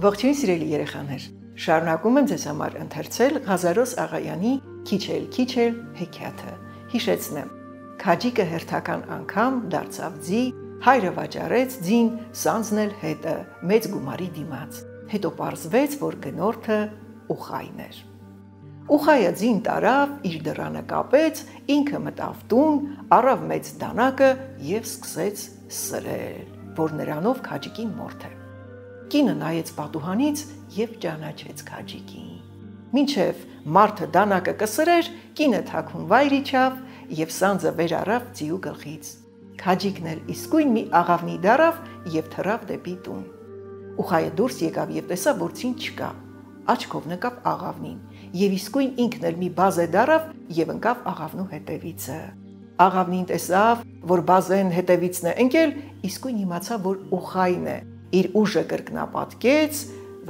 Ողջույն սիրելի երեխաներ։ Շարունակում եմ ձեզ համար ընթերցել Ղազարոս Աղայանի Քիչել քիչել հեքիաթը։ Հիշեցնեմ։ Քաջիկը հերթական անգամ դարձավ ձի, հայրը վաճառեց ձին, սանձնել հետը մեծ գումարի դիմաց։ Հետո պարզվեց, որ գնորդը Ուխայն էր։ Ուխայը ձին տարավ, իր դռանը կապեց, ինքը մտավ տուն, առավ մեծ դանակը եւ սկսեց սրել, որ նրանով քաջիկին մորթ է։ Կինը նայեց պատուհանից եւ ճանաչեց քաջիկին։ Մինչև մարդը դանակը կսրեր, կինը թաքուն վայր իջավ եւ սանձը վեր առավ ձիու գլխից։ Քաջիկն էլ իսկույն մի աղավնի դարավ եւ թռավ դեպի տուն։ Ուխայը դուրս եկավ եւ տեսավ, որ ցին չկա։ Աչքով նկավ աղավնին եւ իսկույն ինքն էլ մի բազե դարավ եւ ընկավ աղավնու հետևիցը։ Աղավնին տեսավ, որ բազեն հետևիցն է ընկել, իսկույն իմացավ, որ ուխային է իր ուժը կրկնապատկեց,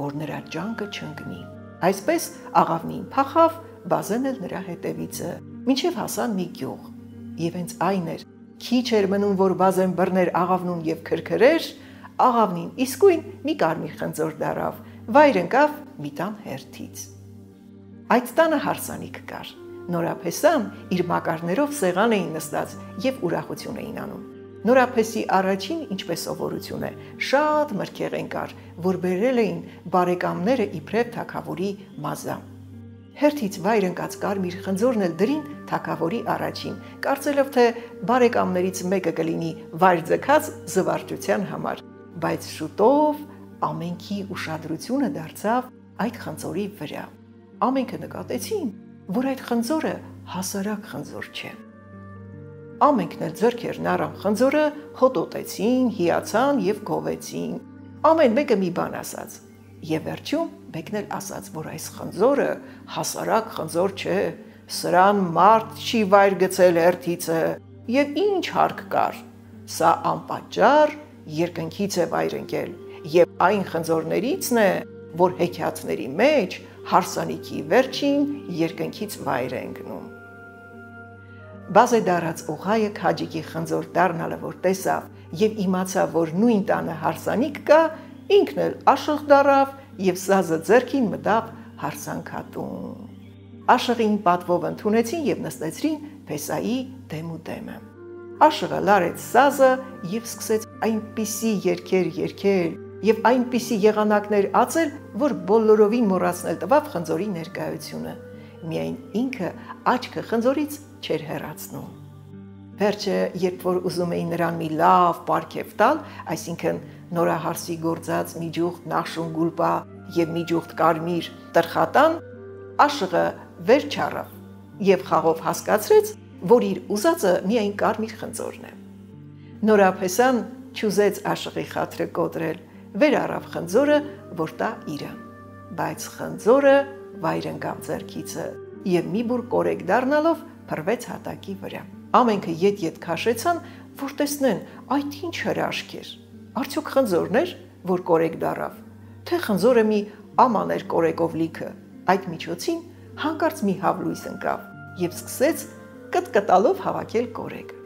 որ նրա ջանքը չընկնի։ Այսպես աղավնին փախավ, բազեն էլ նրա հետևիցը, մինչև հասան մի գյուղ։ Եվ հենց այն էր, քիչ էր մնում, որ բազեն բռներ աղավնուն եւ քրքրեր, աղավնին իսկույն մի կարմիր խնձոր դարավ, վայր ընկավ մի տան հերթից։ Այդ տանը հարսանիք կար։ Նորապեսան իր մակարներով սեղան էին նստած եւ ուրախություն էին անում։ Նորապեսի առաջին, ինչպես սովորություն է, շատ մրգեղեն կար, որ բերել էին բարեկամները իբրև թակավորի մազա։ Հերթից վայր ընկած կարմիր խնձորն էլ դրին թակավորի առաջին, կարծելով թե բարեկամներից մեկը կլինի վայր ձգած զվարճության համար, բայց շուտով ամենքի ուշադրությունը դարձավ այդ խնձորի վրա։ Ամենքը նկատեցին, որ այդ խնձորը հասարակ խնձոր չէ ամենքն էլ ձեռքերն առան խնձորը, հոտոտեցին, հիացան եւ գովեցին։ Ամեն մեկը մի բան ասաց։ Եվ վերջում մեկն էլ ասաց, որ այս խնձորը հասարակ խնձոր չէ, սրան մարդ չի վայր գցել հերթիցը, եւ ինչ հարկ կար։ Սա անպատճառ երկնքից է վայր ընկել, եւ այն խնձորներիցն է, որ հեքիաթների մեջ հարսանիքի վերջին երկնքից վայր է ընկնում։ Բազե դարած ուղայը քաջիկի խնձոր դառնալը որ տեսավ եւ իմացավ, որ նույն տանը հարսանիք կա, ինքն էլ աշղ դարավ եւ սազը ձերքին մտավ հարսանքատուն։ Աշղին պատվով ընդունեցին եւ նստեցրին Փեսայի դեմ ու դեմը։ Աշղը լարեց սազը եւ սկսեց այնպիսի երգեր երգել եւ այնպիսի եղանակներ ածել, որ բոլորովին մոռացնել տվավ խնձորի ներկայությունը։ Միայն ինքը աչքը խնձորից չէր հեռացնում։ Վերջը, երբ որ ուզում էին նրան մի լավ պարգև տալ, այսինքն նորահարսի գործած մի ջուղթ նախշուն գուլպա եւ մի ջուղթ կարմիր տրխատան, աշղը վեր չառավ եւ խաղով հասկացրեց, որ իր ուզածը միայն կարմիր խնձորն է։ Նորափեսան ճուզեց աշղի խաթրը կոտրել, վեր առավ խնձորը, որ տա իրան։ Բայց խնձորը վայր ընկավ ձեռքիցը եւ մի բուր կորեկ դառնալով փռվեց հատակի վրա։ Ամենքը յետ-յետ քաշեցան, որ տեսնեն, այդ ինչ հրաշք էր։ Արդյոք խնձորն էր, որ կորեկ դարավ, թե խնձորը մի աման էր կորեկով լիքը։ Այդ միջոցին հանկարծ մի հավլույս ընկավ եւ սկսեց կտկտալով հավաքել կորեկը։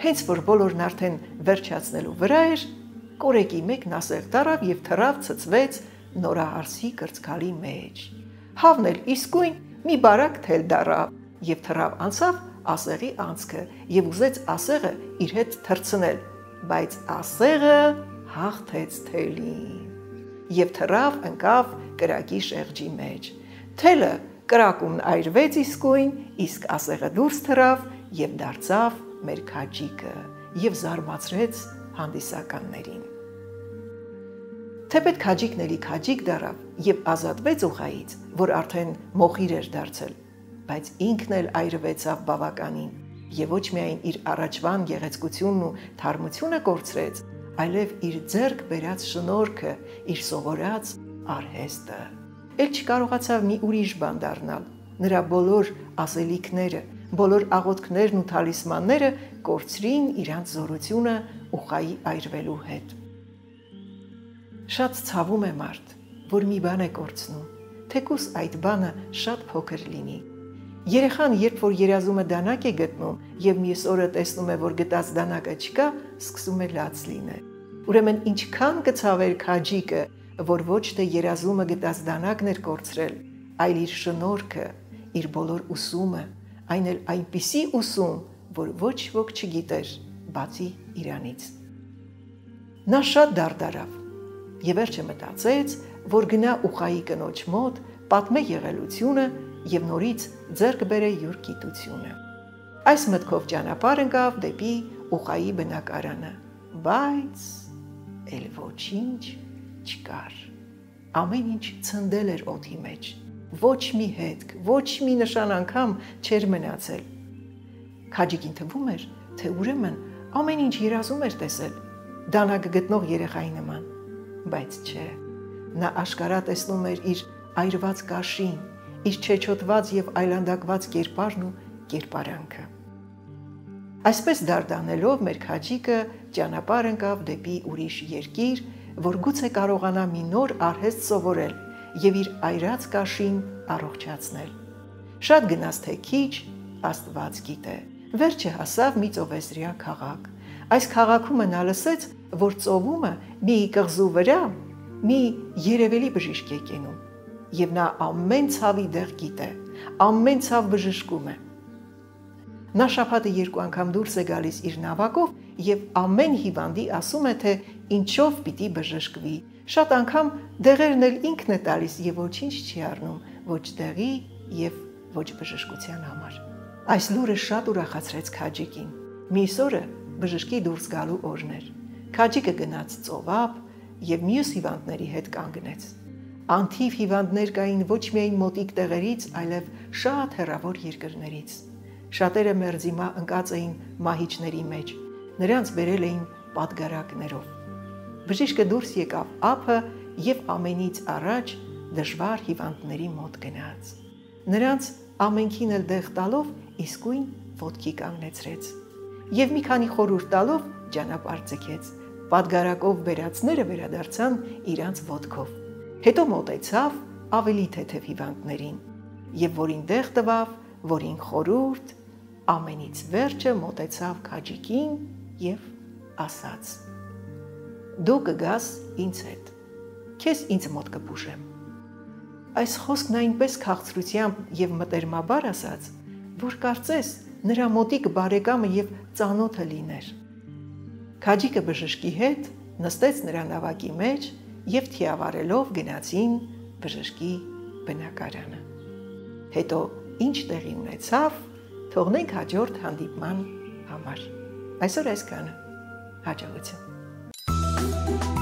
Հենց որ բոլորն արդեն վերջացնելու վրա էր, կորեկի մեկն ասեղ դարավ եւ թռավ ցծվեց նորահարսի կրծքալի մեջ։ Հավն էլ իսկույն մի բարակ թել դարավ եւ թռավ անցավ ասեղի անցքը եւ ուզեց ասեղը իր հետ թրցնել, բայց ասեղը հաղթեց թելին եւ թռավ ընկավ կրակի շեղջի մեջ։ Թելը կրակումն այրվեց իսկույն, իսկ ասեղը դուրս թռավ եւ դարձավ մեր քաջիկը եւ զարմացրեց հանդիսականներին։ Թեպետ քաջիկն էլի քաջիկ դարավ եւ ազատվեց ուղայից, որ արդեն մոխիր էր դարձել բայց ինքն էլ այրվեցավ բավականին եւ ոչ միայն իր առաջվան գեղեցկությունն ու թարմությունը կորցրեց, այլև իր ձեռք բերած շնորհքը, իր սովորած արհեստը։ Էլ չկարողացավ մի ուրիշ բան դառնալ։ Նրա բոլոր ասելիքները, բոլոր աղոթքներն ու թալիսմանները կորցրին իրանց զորությունը ուխայի այրվելու հետ։ Շատ ցավում է մարդ, որ մի բան է կորցնում, թեկուս այդ բանը շատ փոքր լինի Երեխան, երբ որ երազումը դանակ է գտնում եւ մյուս օրը տեսնում է, որ գտած դանակը չկա, սկսում է լաց լինել։ Ուրեմն ինչքան կցավեր քաջիկը, որ ոչ թե երազումը գտած դանակն էր կորցրել, այլ իր շնորհքը, իր բոլոր ուսումը, այն էլ այնպիսի ուսում, որ ոչ ոք չգիտեր, բացի Իրանից։ Նա շատ դարդարավ եւ վերջը մտածեց, որ գնա ուխայի կնոջ մոտ, պատմե եղելությունը եւ նորից ձեռք բերե յուր գիտությունը։ Այս մտքով ճանապարհ ընկավ դեպի ուխայի բնակարանը, բայց ել ոչինչ չկար։ Ամեն ինչ ցնդել էր օդի մեջ ոչ մի հետք, ոչ մի նշան անգամ չէր մնացել։ Քաջիկին թվում էր, թե ուրեմն ամեն ինչ երազում էր տեսել, դանակ գտնող երեխայի նման, բայց չէ։ Նա աշկարա տեսնում էր իր այրված կաշին, իր չեչոտված եւ այլանդակված կերպարն ու կերպարանքը։ Այսպես դարդանելով մեր քաջիկը ճանապարհ ընկավ դեպի ուրիշ երկիր, որ գուցե կարողանա մի նոր արհեստ սովորել եւ իր այրած կաշին առողջացնել։ Շատ գնաց թե քիչ, Աստված գիտե։ Վերջը հասավ մի ծովեսրիա քաղաք։ Այս քաղաքում նա լսեց, որ ծովումը մի կղզու վրա մի երևելի բժիշկ է կենում։ Եվ նա ամեն ցավի դեղ գիտե, ամեն ցավ բժշկում է։ Նա շաբաթը երկու անգամ դուրս է գալիս իր նավակով եւ ամեն հիվանդի ասում է, թե ինչով պիտի բժշկվի, Շատ անգամ դեղերն էլ ինքն է տալիս եւ ոչինչ չի առնում, ոչ դեղի եւ ոչ բժշկության համար։ Այս լուրը շատ ուրախացրեց Քաջիկին։ Մյուս օրը բժշկի դուրս գալու օրն էր։ Քաջիկը գնաց ծովապ եւ մյուս հիվանդների հետ կանգնեց։ Անթիվ հիվանդներ կային ոչ միայն մոտիկ տեղերից, այլև շատ հեռավոր երկրներից։ Շատերը մերձիմա ընկած էին մահիճների մեջ։ Նրանց բերել էին падգարակներով։ Բժիշկը դուրս եկավ ափը եւ ամենից առաջ դժվար հիվանդների մոտ գնաց։ Նրանց ամենքին էլ դեղ տալով իսկույն ոտքի կանգնեցրեց։ Եվ մի քանի խորուրդ տալով ճանապարհ ցկեց։ Պատգարակով վերածները վերադարձան իրանց ոտքով։ Հետո մոտեցավ ավելի թեթև հիվանդներին եւ որին դեղ տվավ, որին խորուրդ, ամենից վերջը մոտեցավ քաջիկին եւ ասաց. Դու կգաս ինձ հետ։ Քեզ ինձ մոտ կփուշեմ։ Այս խոսքն այնպես քաղցրությամբ եւ մտերմաբար ասաց, որ կարծես նրա մոտիկ բարեկամը եւ ծանոթը լիներ։ Քաջիկը բժշկի հետ նստեց նրա նավակի մեջ եւ թիավարելով գնացին բժշկի բնակարանը։ Հետո ինչ տեղի ունեցավ, թողնենք հաջորդ հանդիպման համար։ Այսօր այսքանը։ Հաջողություն։